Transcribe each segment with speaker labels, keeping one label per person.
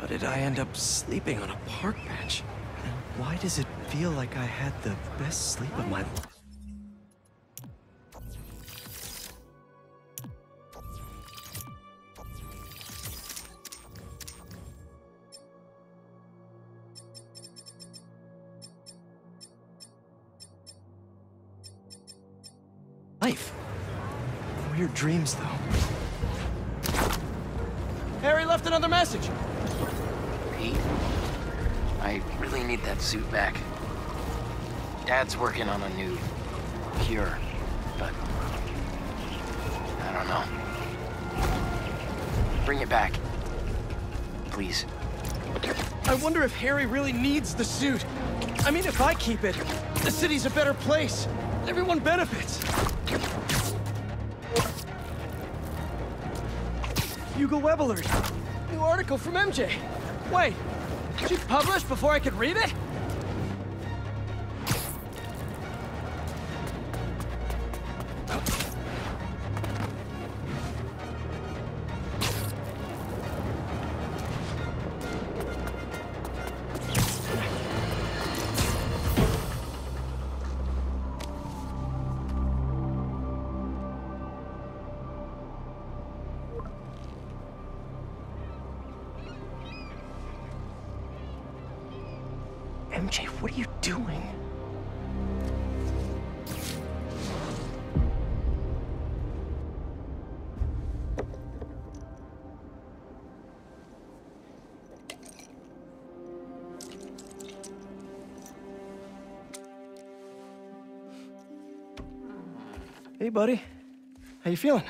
Speaker 1: How did I end up sleeping on a park bench? And why does it feel like I had the best sleep of my life?
Speaker 2: Dad's working on a new cure, but I don't know. Bring it back. Please.
Speaker 1: I wonder if Harry really needs the suit. I mean, if I keep it, the city's a better place. Everyone benefits. Hugo Web alert. New article from MJ. Wait, she published before I could read it? Hey, buddy. How you feeling?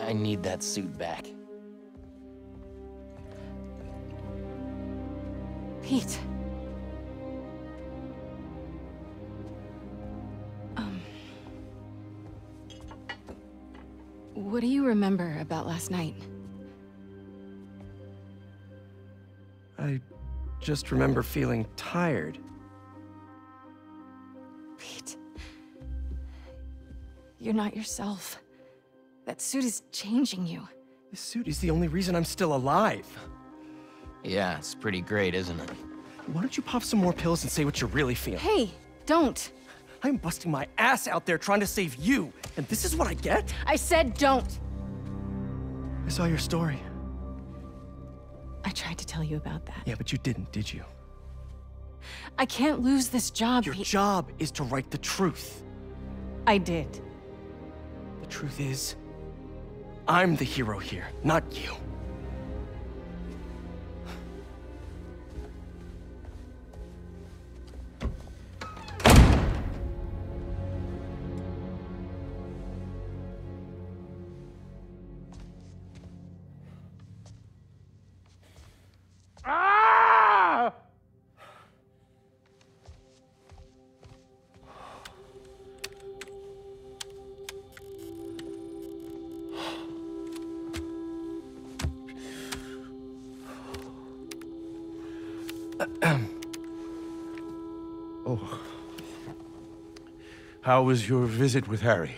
Speaker 2: I need that suit back.
Speaker 3: Pete. Um. What do you remember about last night?
Speaker 1: I just remember feeling tired.
Speaker 3: You're not yourself. That suit is changing you.
Speaker 1: This suit is the only reason I'm still alive.
Speaker 2: Yeah, it's pretty great, isn't it?
Speaker 1: Why don't you pop some more pills and say what you're really feeling?
Speaker 3: Hey, don't.
Speaker 1: I'm busting my ass out there trying to save you, and this is what I get?
Speaker 3: I said don't.
Speaker 1: I saw your story.
Speaker 3: I tried to tell you about that.
Speaker 1: Yeah, but you didn't, did you?
Speaker 3: I can't lose this job,
Speaker 1: Your
Speaker 3: Pete.
Speaker 1: job is to write the truth.
Speaker 3: I did.
Speaker 1: Truth is, I'm the hero here, not you.
Speaker 4: How was your visit with Harry?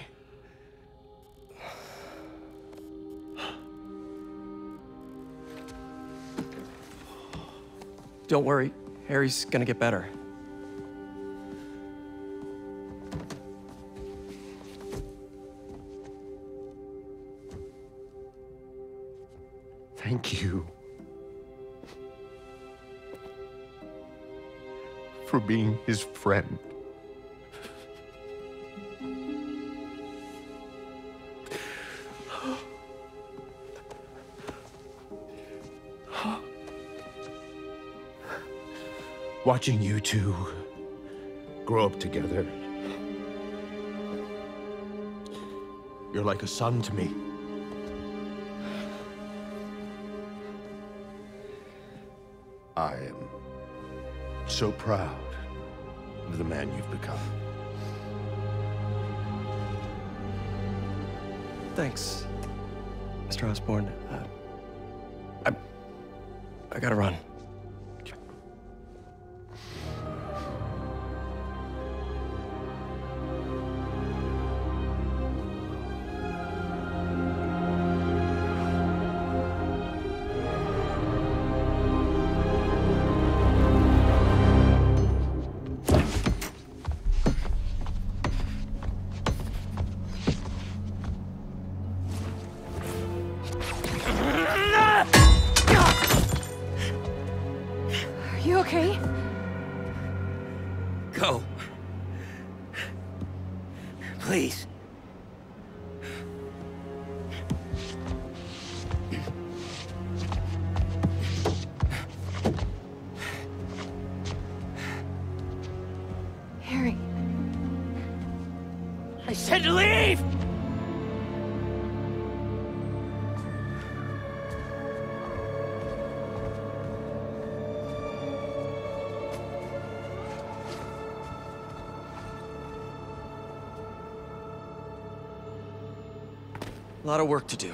Speaker 1: Don't worry, Harry's gonna get better.
Speaker 4: Thank you. For being his friend. Watching you two grow up together. You're like a son to me. I am so proud of the man you've become.
Speaker 1: Thanks, Mr. Osborn. Uh, I, I gotta run. Go. Please. A lot of work to do.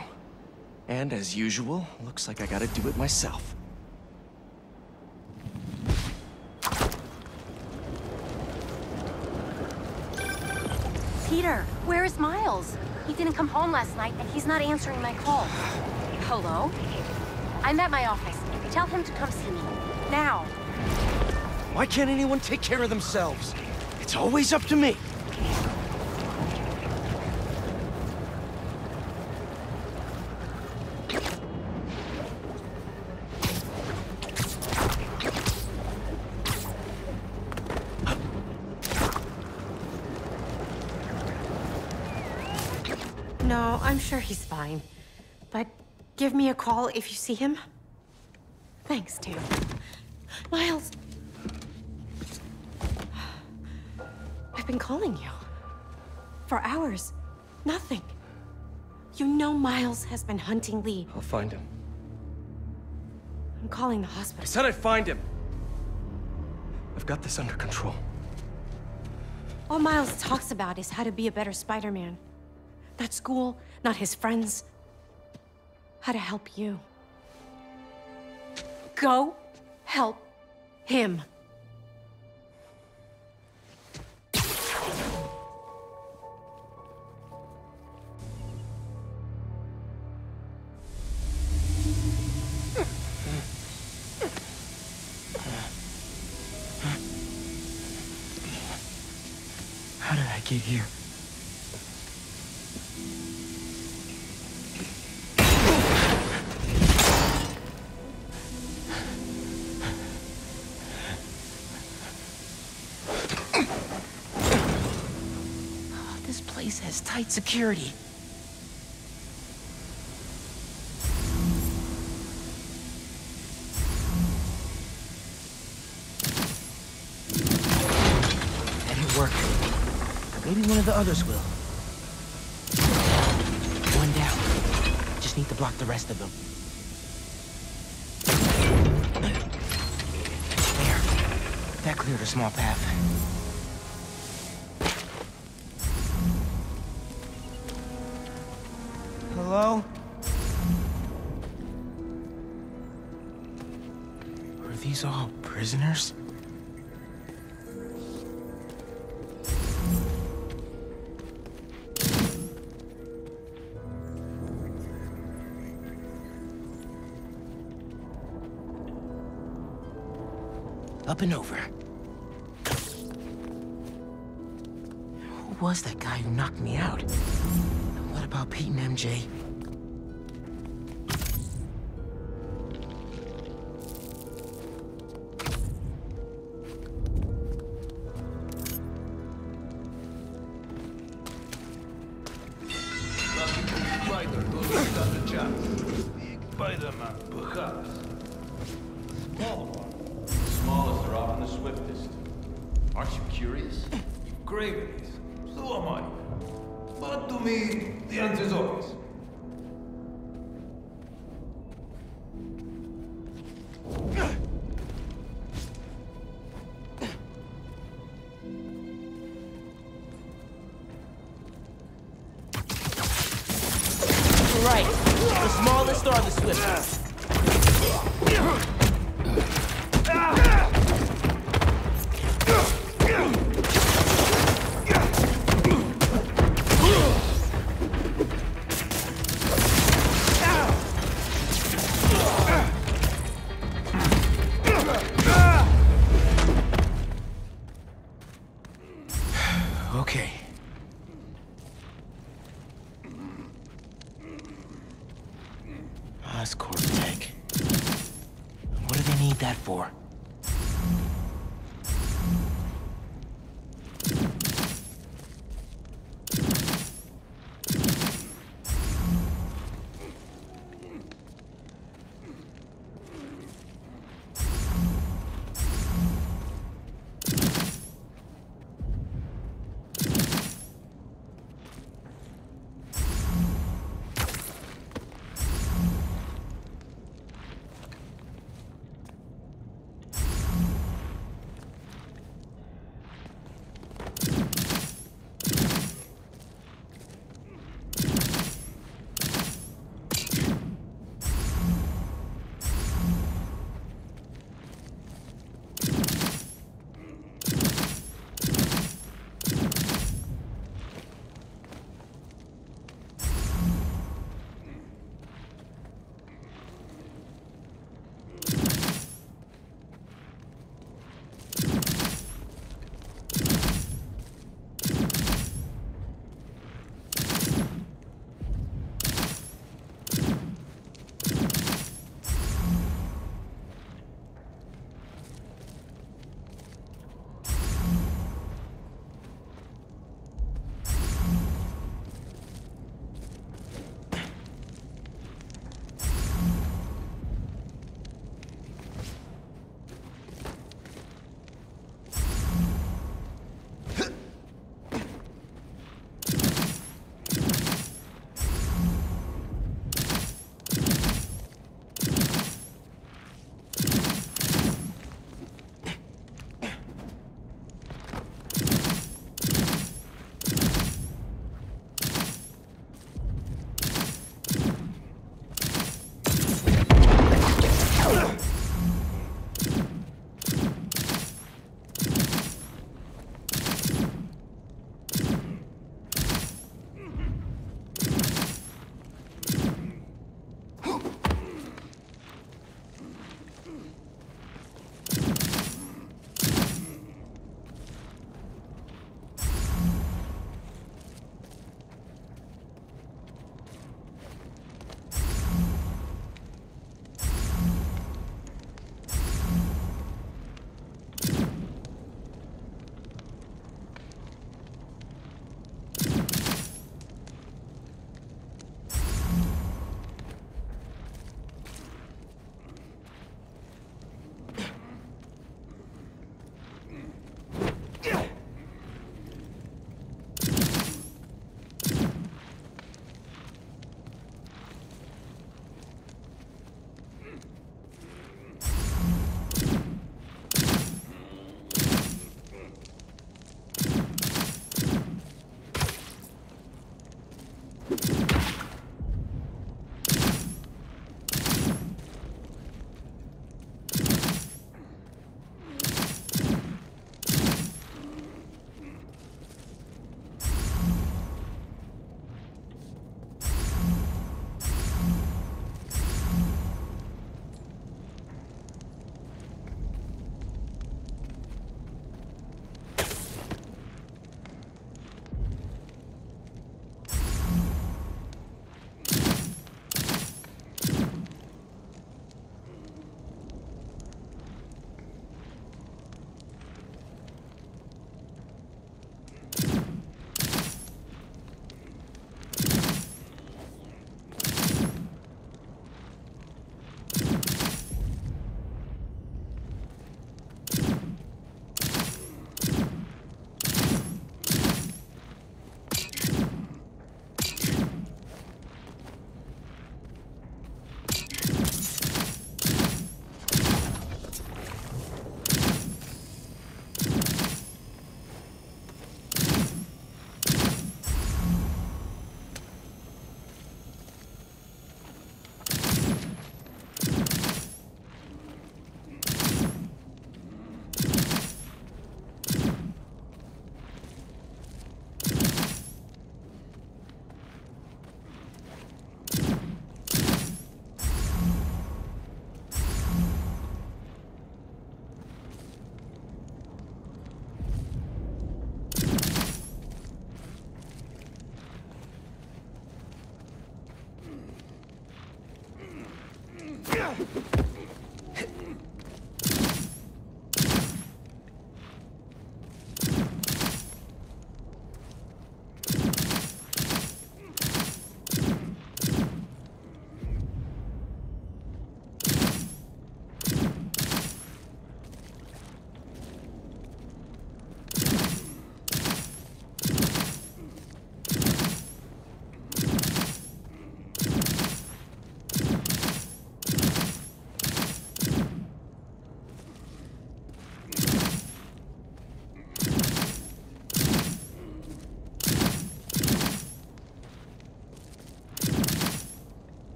Speaker 1: And as usual, looks like I gotta do it myself.
Speaker 5: Peter, where is Miles? He didn't come home last night, and he's not answering my call. Hello? I'm at my office. Tell him to come see me. Now.
Speaker 1: Why can't anyone take care of themselves? It's always up to me.
Speaker 6: Fine. But give me a call if you see him. Thanks, Tim. Miles! I've been calling you. For hours. Nothing. You know Miles has been hunting Li.
Speaker 1: I'll find him.
Speaker 6: I'm calling the hospital.
Speaker 1: I said I'd find him. I've got this under control.
Speaker 6: All Miles talks about is how to be a better Spider-Man. Not school, not his friends. How to help you. Go help him.
Speaker 2: Tight security. Maybe one of the others will. One down. Just need to block the rest of them. There. That cleared a small path.
Speaker 1: Hello?
Speaker 2: Are these all prisoners? Up and over. Who was that guy who knocked me out? And what about Pete and MJ?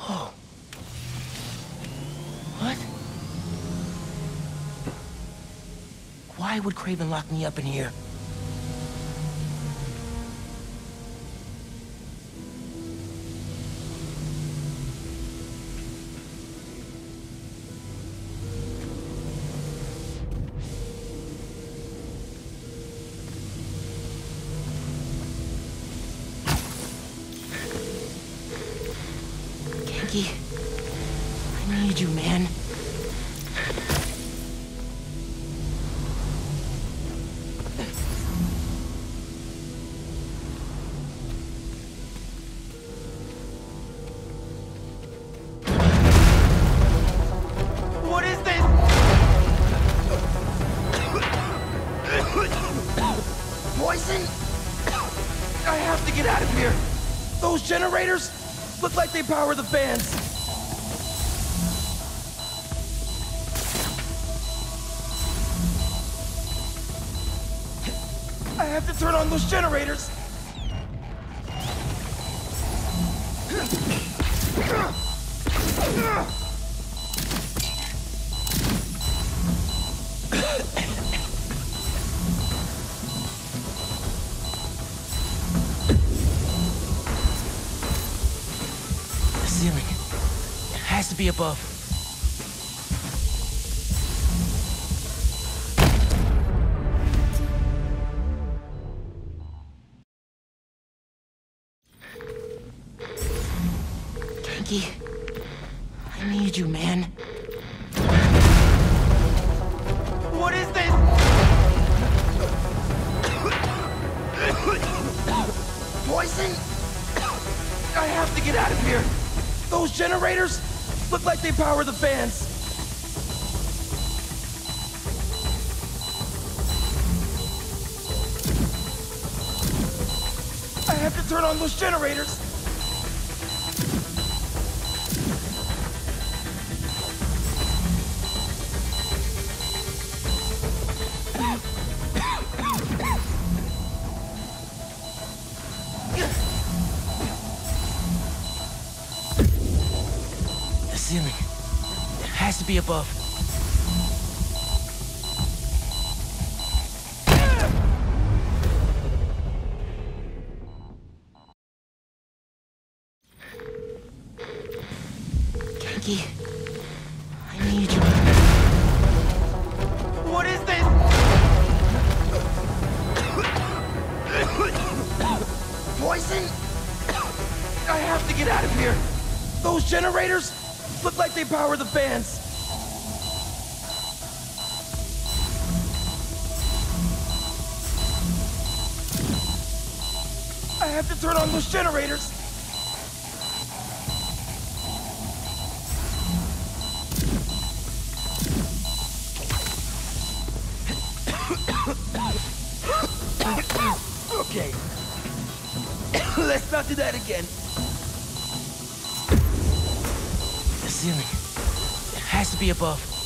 Speaker 2: Oh. What? Why would Kraven lock me up in here?
Speaker 7: Repower the fans! I have to turn on those generators!
Speaker 2: be above.
Speaker 7: Power the fans! Poison? I have to get out of here. Those generators look like they power the fans. I have to turn on those generators. Let's not do that again.
Speaker 2: The ceiling. It has to be above.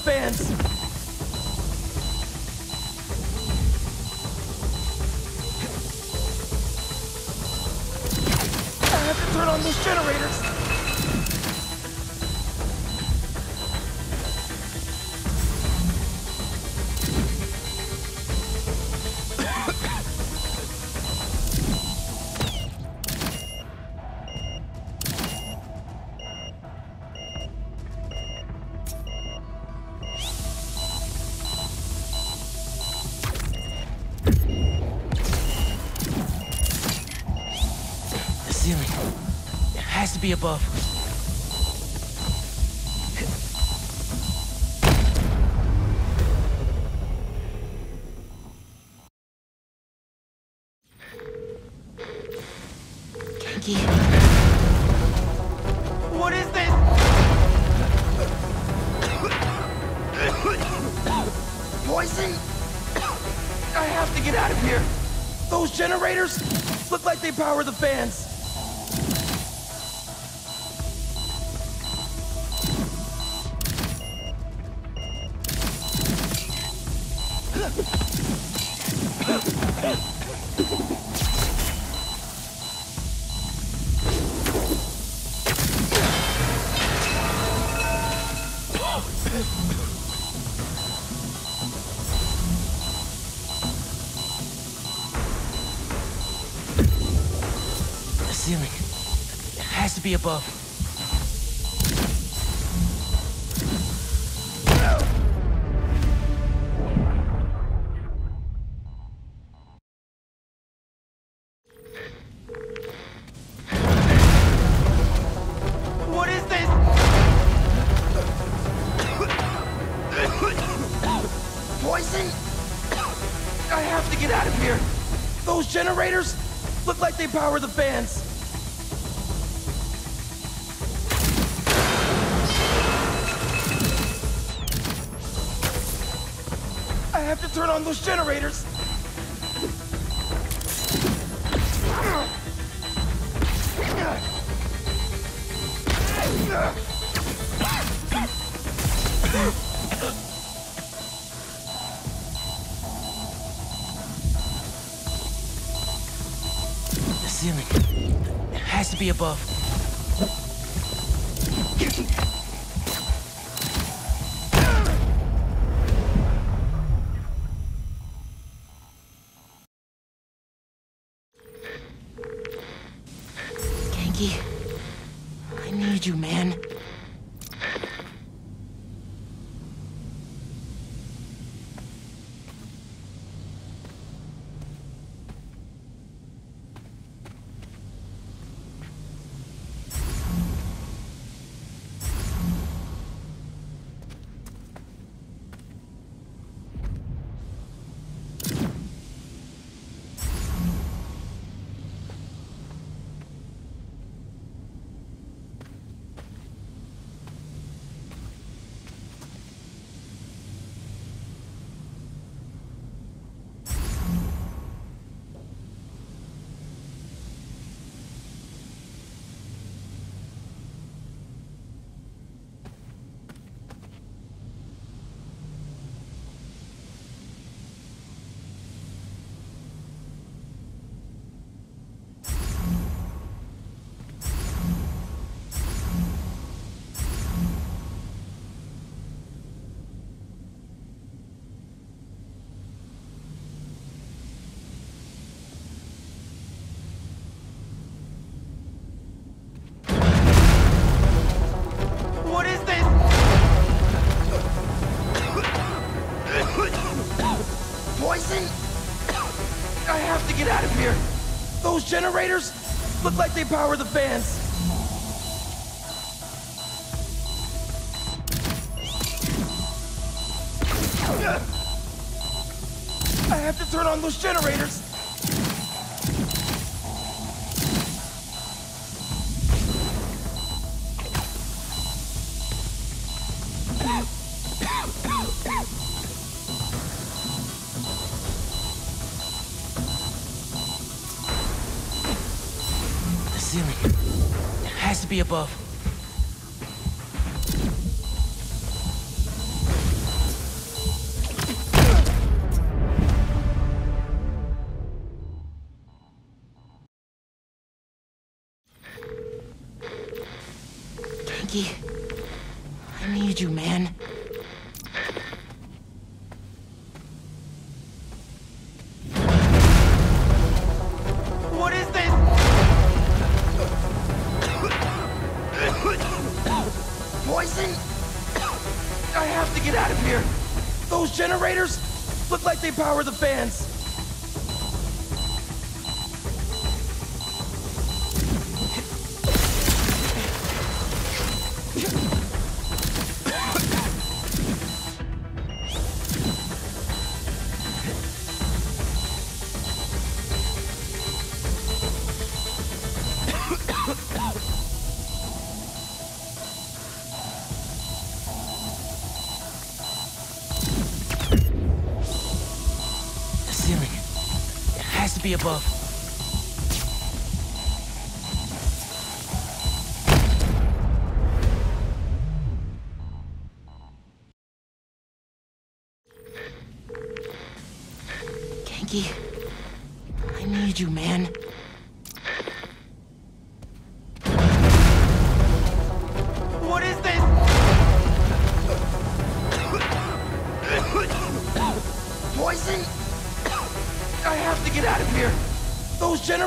Speaker 7: Fans. I have to turn on those generators.
Speaker 2: It has to be above.
Speaker 7: What is this? Poison? I have to get out of here. Those generators look like they power the fans. generators look like they power the fans. I have to turn on those generators.
Speaker 2: be above.
Speaker 1: Power the fans!
Speaker 7: above. Ganke, I need you, man.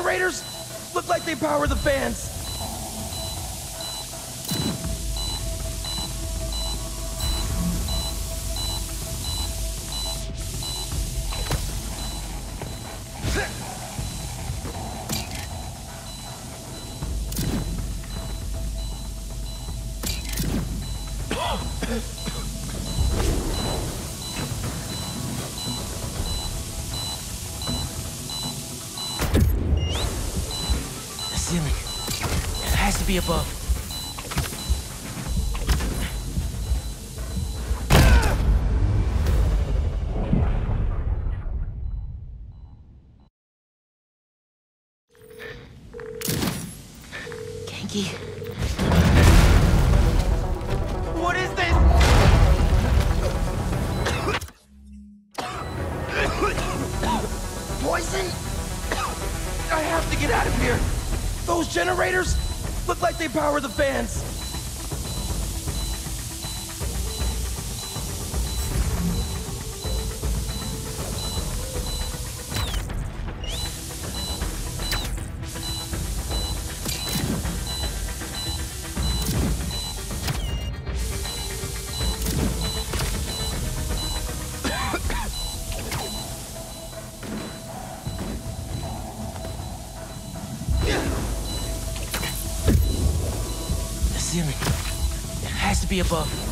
Speaker 1: generators look like they power the fans.
Speaker 7: the
Speaker 1: fans!
Speaker 7: be above.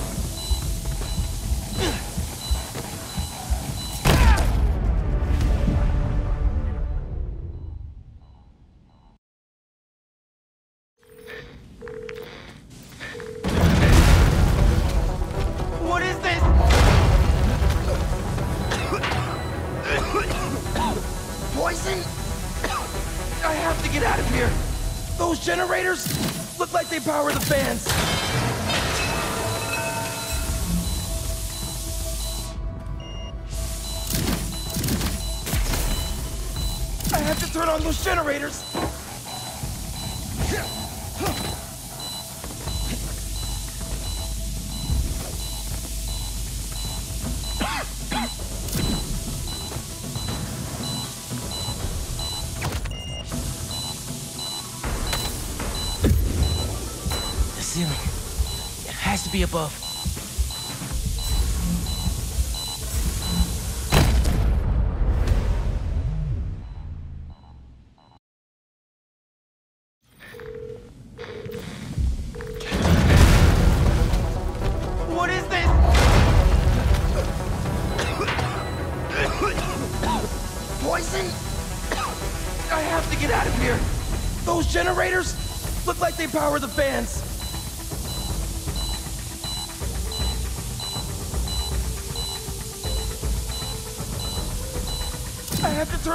Speaker 1: What is this? Poison! I have to get out of here! Those generators look like they power the fans!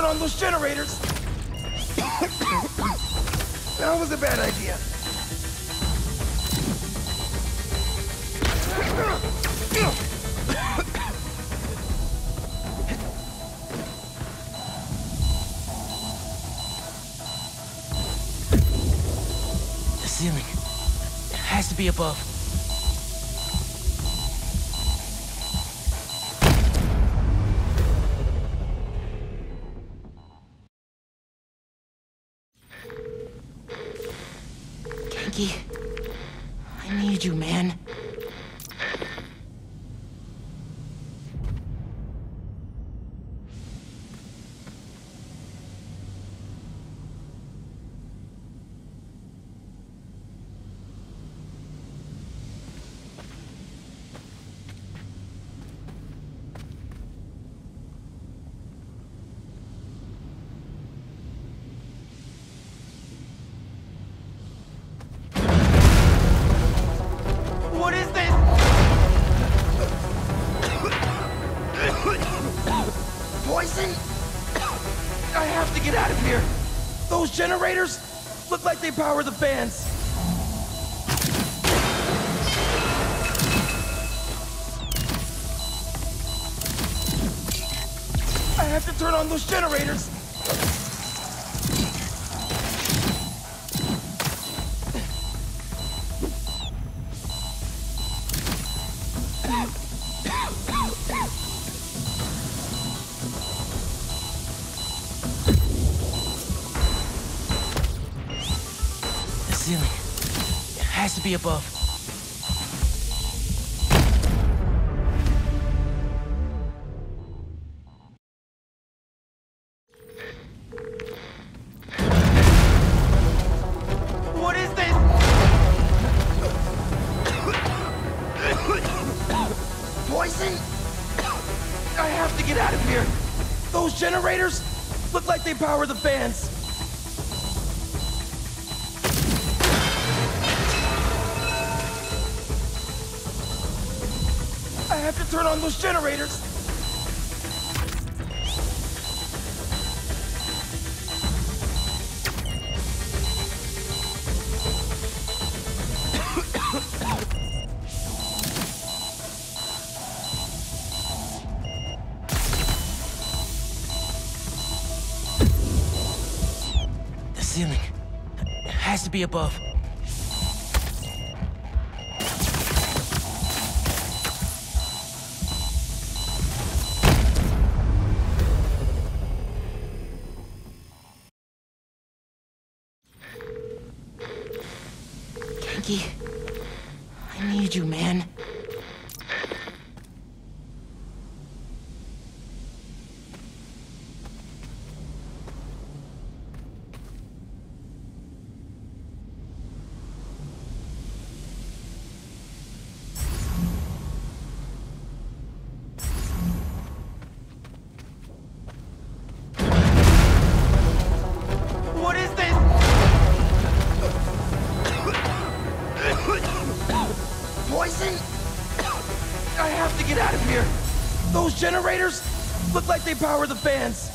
Speaker 1: On those generators.
Speaker 7: that was a bad idea.
Speaker 8: The ceiling. Has to be above.
Speaker 7: Generators look like they power the fans. I have to turn on those generators.
Speaker 8: Be above.
Speaker 7: What is this? Poison? I have to get out of here. Those generators look like they power the fans. To
Speaker 8: be above.
Speaker 7: Generators look like they power the fans.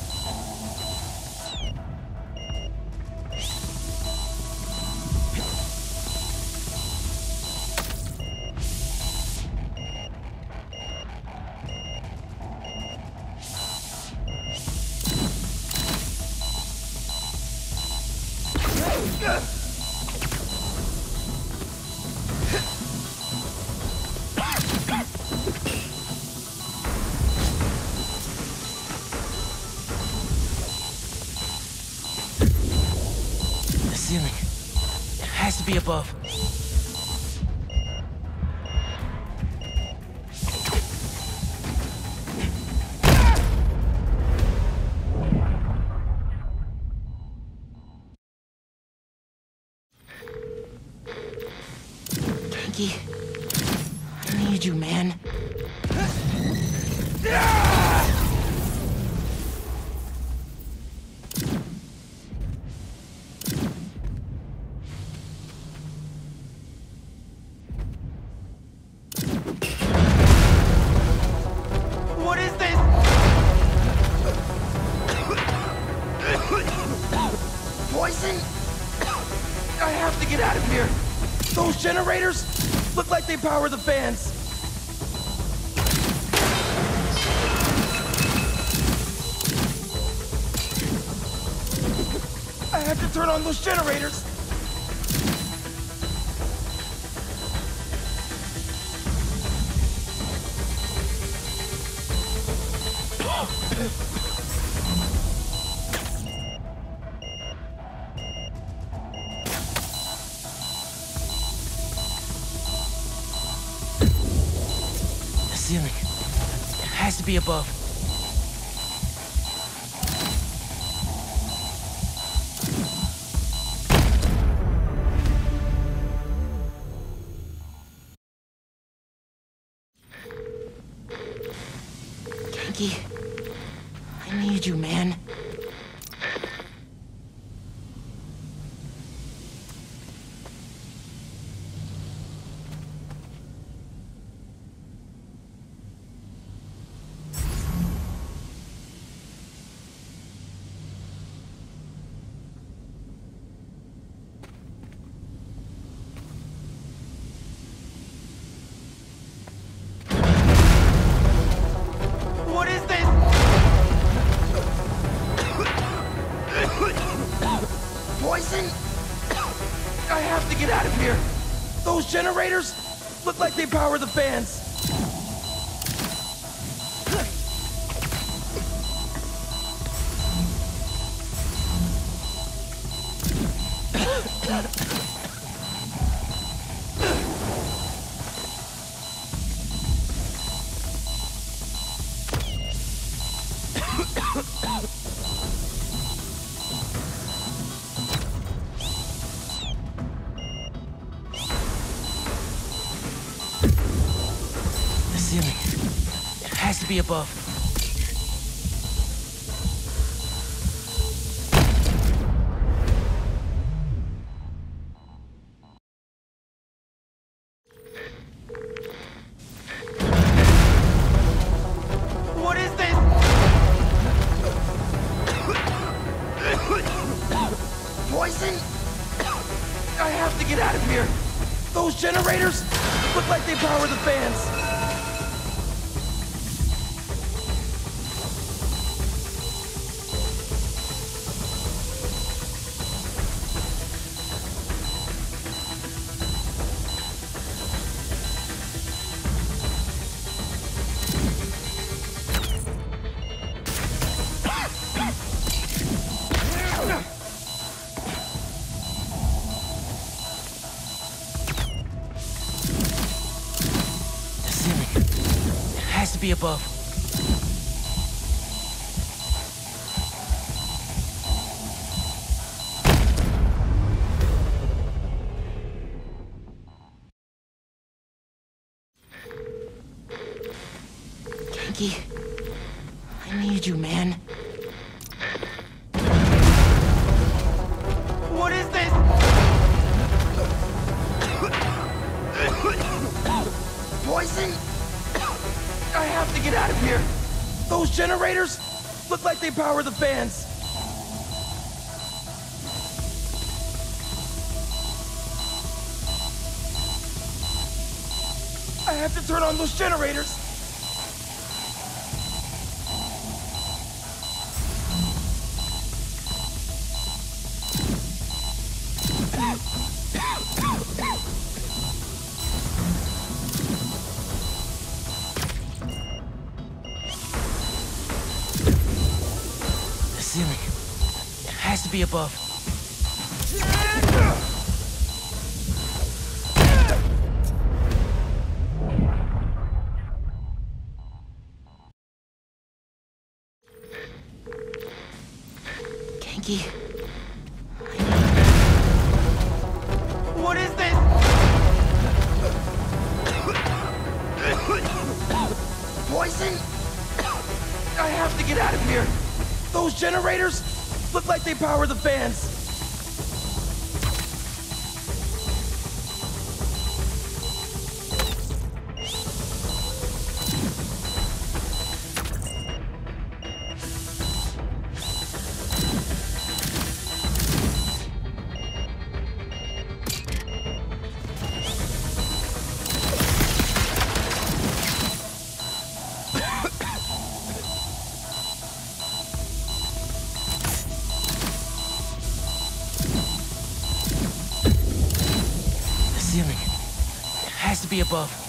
Speaker 8: Above.
Speaker 1: They power the fans! I have to turn on those generators!
Speaker 7: Ceiling. It has to be above.
Speaker 1: Look like they power the fans.
Speaker 7: Above.
Speaker 1: I have to get out of here. Those generators look like they power the fans.
Speaker 7: I
Speaker 1: have to turn on those generators.
Speaker 7: Has
Speaker 1: power the fans.
Speaker 7: above.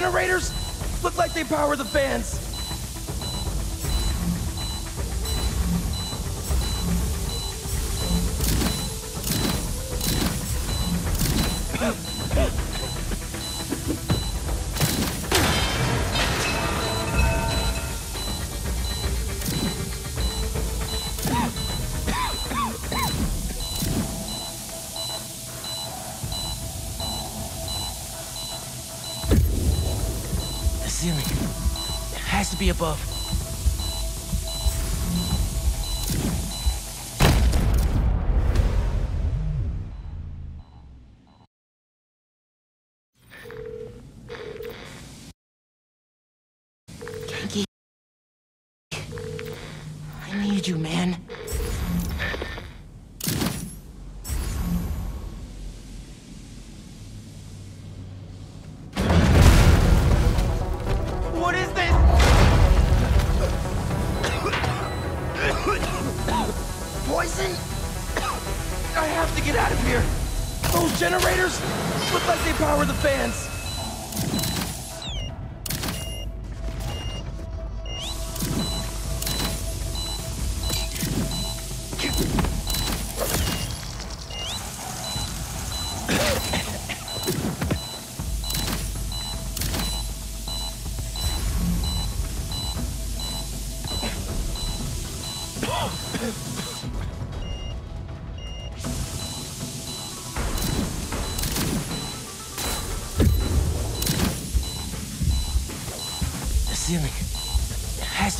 Speaker 1: generators look like they power the fans.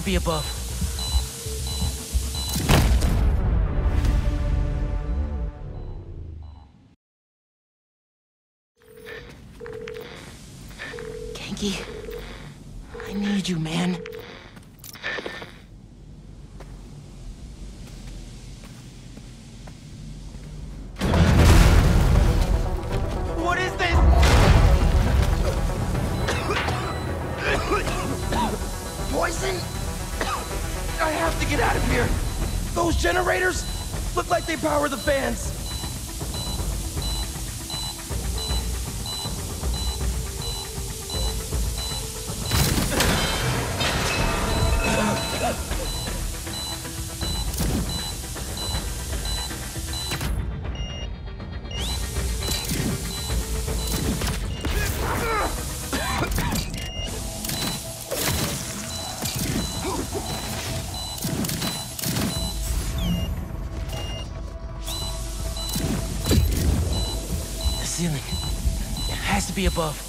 Speaker 7: be above.
Speaker 1: Power the fans!
Speaker 7: ceiling. It has to be above.